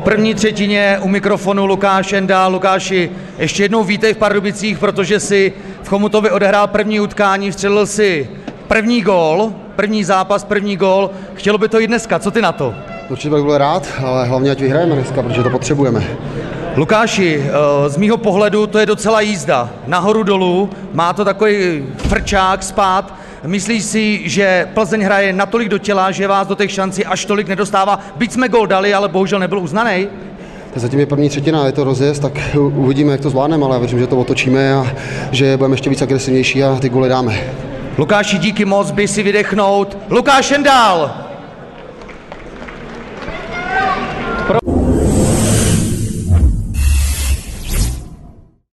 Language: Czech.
první třetině u mikrofonu Lukáš Enda. Lukáši, ještě jednou vítej v Pardubicích, protože si v Chomutově odehrál první utkání, vstřelil si první gól, první zápas, první gól. Chtělo by to i dneska, co ty na to? Určitě bych byl rád, ale hlavně ať vyhrajeme dneska, protože to potřebujeme. Lukáši, eh, z mýho pohledu to je docela jízda. Nahoru dolů, má to takový frčák spát. Myslíš si, že Plzeň hraje natolik do těla, že vás do těch šancí až tolik nedostává? Byť jsme gol dali, ale bohužel nebyl uznaný. Zatím je první třetina, je to rozjezd, tak uvidíme, jak to zvládneme, ale věřím, že to otočíme a že budeme ještě víc agresivnější a ty góly dáme. Lukáši, díky moc, by si vydechnout. Lukáš Endál!